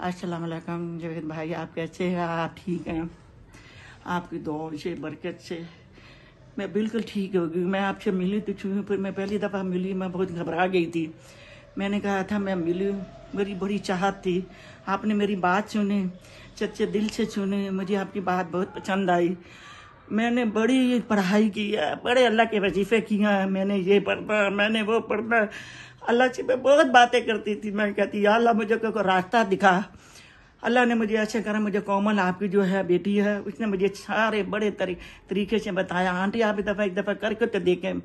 अस्सलाम वालेकुम जवेद भाई आप कैसे हैं आप ठीक हैं आपकी दुआओं से बरकत से मैं बिल्कुल ठीक हो गई मैं आपसे मिली तो छुई पर मैं पहली दफ़ा मिली मैं बहुत घबरा गई थी मैंने कहा था मैं मिली मेरी बड़ी चाहत थी। आपने मेरी बात सुनी सच्चे दिल से सुनी मुझे आपकी बात बहुत पसंद आई। मैंने बड़ी पढ़ाई की है बड़े अल्लाह के वजीफे किए हैं। मैंने ये पढ़ना मैंने वो पढ़ना अल्लाह से मैं बहुत बातें करती थी। मैं कहती या अल्लाह मुझे कोई रास्ता दिखा। अल्लाह ने मुझे ऐसे करा मुझे कोमल आपकी जो है बेटी है उसने मुझे सारे बड़े तरी, तरीके से बताया। आंटी आप एक दफ़ा एक दफ़ा करके तो देखें।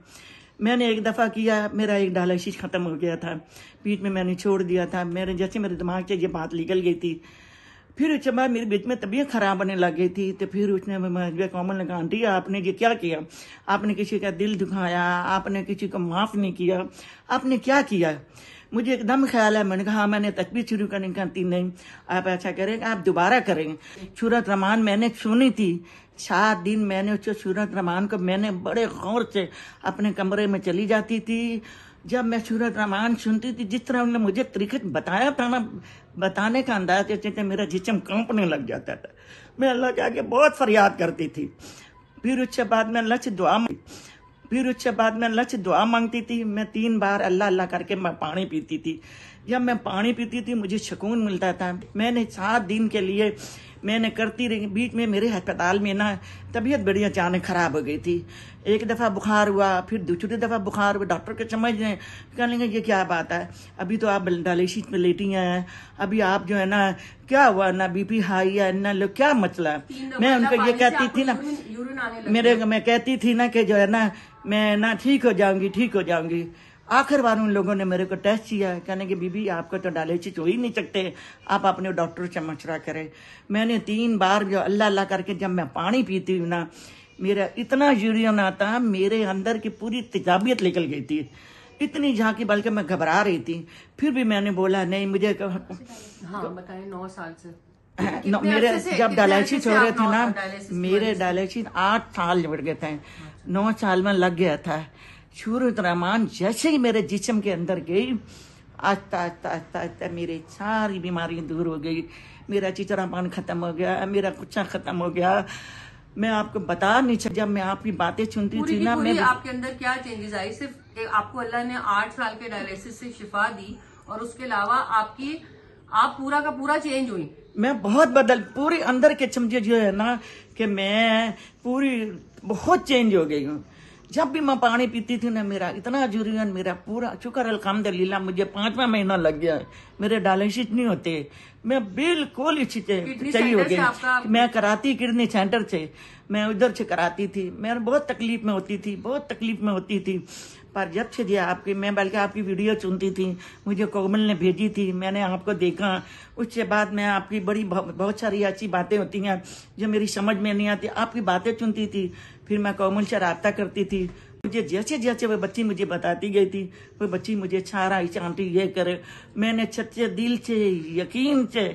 मैंने एक दफ़ा किया, मेरा एक डायलिसिस ख़त्म हो गया था। पीठ में मैंने छोड़ दिया था। मेरे जैसे मेरे दिमाग से ये बात निकल गई थी। फिर उसके बाद मेरे बीच में तबीयत खराब होने लग गई थी। तो फिर उसने मुझे कोमल ने कहा आंटी, आपने ये क्या किया? आपने किसी का दिल दुखाया? आपने किसी को माफ़ नहीं किया? आपने क्या किया? मुझे एकदम ख्याल है। मैंने कहा हाँ मैंने तकबीर शुरू करने करती नहीं। आप ऐसा करें, आप दोबारा करेंगे सूरत रमान मैंने सुनी थी। सात दिन मैंने उस सूरत रमान को, मैंने बड़े गौर से अपने कमरे में चली जाती थी। जब मैं सूरत रमान सुनती थी, जिस तरह उन्होंने मुझे तरीके बताया था ना, बताने का अंदाज देते थे, मेरा जिसम कांपने लग जाता था। मैं अल्लाह के आगे बहुत फरियाद करती थी। फिर उसके बाद मैं से दुआ फिर उसके बाद मैं से दुआ मांगती थी। मैं तीन बार अल्लाह अल्लाह करके मैं पानी पीती थी। जब मैं पानी पीती थी, मुझे सुकून मिलता था। मैंने सात दिन के लिए मैंने करती रही बीच में मेरे अस्पताल में ना तबीयत बड़ी अचानक ख़राब हो गई थी। एक दफ़ा बुखार हुआ फिर दूसरी दफ़ा बुखार हुआ डॉक्टर के समझ रहे कहने लगे ये क्या बात है? अभी तो आप डायलिसिस में लेटी हैं अभी आप जो है ना क्या हुआ? ना बीपी हाई है ना लो क्या मसला मैं उनको ये कहती थी ना मेरे मैं कहती थी ना कि जो है ना मैं ना ठीक हो जाऊँगी ठीक हो जाऊँगी। आखिर बार उन लोगों ने मेरे को टेस्ट किया। कहने कि बीबी आपको तो डायलिसिस हो ही नहीं सकते। आप अपने डॉक्टर से मशवरा करें। मैंने तीन बार जो अल्लाह अल्लाह करके जब मैं पानी पीती हूँ ना मेरा इतना यूरियन आता मेरे अंदर की पूरी तेजाबियत निकल गई थी। इतनी झांकी बल्कि मैं घबरा रही थी। फिर भी मैंने बोला नहीं मुझे हाँ बताएँ नौ साल से। न, मेरे जब डायलिसिस हो रहे थे ना मेरे डायलिसिस आठ साल बढ़ गए थे। नौ साल में लग गया था। सूरत रहमान जैसे ही मेरे जिसम के अंदर गई आस्ता आस्ता आस्ता आस्ता मेरी सारी बीमारियाँ दूर हो गई। मेरा चिचरापन खत्म हो गया मेरा गुस्सा खत्म हो गया। मैं आपको बता नहीं सकता जब मैं आपकी बातें सुनती थी ना मैं आपके अंदर क्या चेंजेस आई? सिर्फ़ आपको अल्लाह ने आठ साल के डायलिसिस से शिफा दी और उसके अलावा आपकी आप पूरा का पूरा चेंज हुई। मैं बहुत बदल पूरी अंदर के समझे जो है ना कि मैं पूरी बहुत चेंज हो गई हूँ। जब भी मैं पानी पीती थी ना मेरा इतना जुरियन मेरा पूरा शुक्र लीला मुझे पांचवा महीना लग गया। मेरे डायलिसिस नहीं होते। मैं बिल्कुल सही हो गई। मैं कराती किडनी सेंटर से। मैं उधर से कराती थी। मैं बहुत तकलीफ़ में होती थी बहुत तकलीफ़ में होती थी। पर जब से दिया आपकी मैं बल्कि आपकी वीडियो सुनती थी मुझे कोमल ने भेजी थी मैंने आपको देखा। उसके बाद मैं आपकी बड़ी बहुत सारी ऐसी बातें होती हैं जो मेरी समझ में नहीं आती। आपकी बातें चुनती थी फिर मैं कोमल से रबता करती थी। मुझे जैसे जैसे वो बच्ची मुझे बताती गई थी वो बच्ची मुझे सारा इस आंटी ये करे। मैंने सच्चे दिल से यकीन से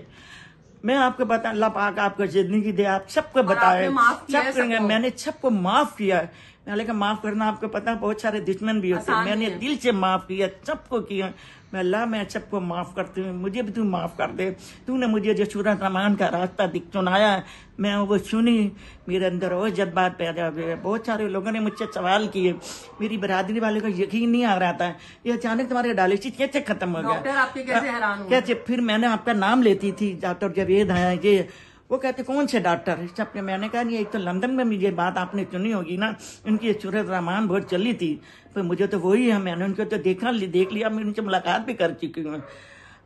मैं आपको बता अल्लाह पाक आपको ज़िंदगी दे आप सबको बताए सब मैंने सबको माफ़ किया है मैं लेकिन माफ़ करना आपको पता है बहुत सारे दुश्मन भी होते हैं। मैंने दिल से माफ़ किया सबको किया। मैं अल्लाह मैं सबको माफ़ करती हूँ। मुझे भी तू माफ़ कर दे। तूने मुझे जो सूरत रमान का रास्ता दिख सुनाया मैं वो सुनी मेरे अंदर और जज्बात पैदा हो गए बहुत सारे लोगों ने मुझसे सवाल किए। मेरी बरादरी वाले को यकीन नहीं आ रहा था। ये अचानक तुम्हारे डायलिसिस कैसे खत्म हो गया? कैसे कैसे? फिर मैंने आपका नाम लेती थी डॉक्टर जवेद है ये वो कहते, कौन से डॉक्टर सब पे मैंने कहा नहीं एक तो लंदन में ये बात आपने सुनी होगी ना। उनकी सूरत रहमान बहुत चली थी। पर मुझे तो वही है, मैंने उनको तो देखा देख लिया, मैं उनसे मुलाकात भी कर चुकी हूँ।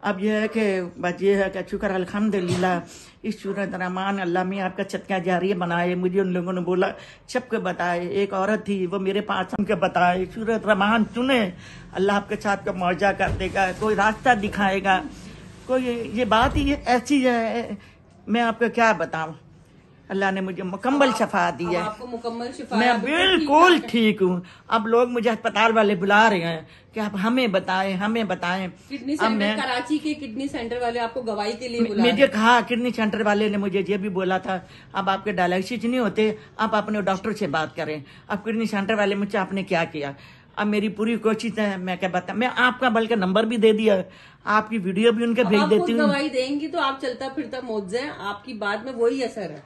अब यह है कि बस ये है कि शुक्र, अल्हम्दुलिल्लाह, इस सूरत रहमान अल्लाह में आपका चटका जारी बनाए। मुझे उन लोगों ने बोला, सबको बताए। एक औरत थी, वो मेरे पास उनके बताए, सूरत रहमान सुने। अल्लाह आपके साथ का मुआवजा कर देगा, कोई रास्ता दिखाएगा। कोई ये बात ही ऐसी है मैं आपको क्या बताऊँ? अल्लाह ने मुझे मुकम्मल शफा दी है। आपको मुकम्मल शिफा मैं बिल्कुल ठीक हूँ। अब लोग मुझे अस्पताल वाले बुला रहे हैं कि आप हमें बताएँ हमें बताएँ। किडनी सेंटर मैं कराची के किडनी सेंटर वाले आपको गवाही के लिए बुला मुझे कहा किडनी सेंटर वाले ने मुझे ये भी बोला था अब आपके डायलिसिस नहीं होते आप अपने डॉक्टर से बात करें। अब किडनी सेंटर वाले मुझसे आपने क्या किया? अब मेरी पूरी कोशिश है मैं क्या बता मैं आपका बल्कि नंबर भी दे दिया आपकी वीडियो भी उनके भेज देती हूँ। दवाई देंगी तो आप चलता फिरता मोजे जाए आपकी बात में वही असर है।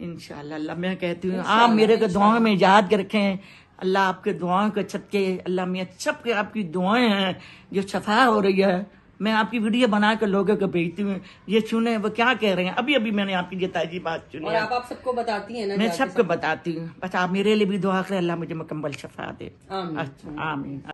इनशाला मैं कहती हूँ आप मेरे को दुआ में याद रखे। अल्लाह आपके दुआओं को छपके अल्लाह मैं छपके आपकी दुआएँ हैं जो छफा हो रही है। मैं आपकी वीडियो बना कर लोगों को भेजती हूँ ये सुने वो क्या कह रहे हैं अभी अभी मैंने आपकी ये ताजी बात सुनी और है आप आप सबको बताती हैं ना मैं जाके सबको बताती हूँ बस आप मेरे लिए भी दुआ करें अल्लाह मुझे मुकम्मल शफा दे आमीन। अच्छा आमीन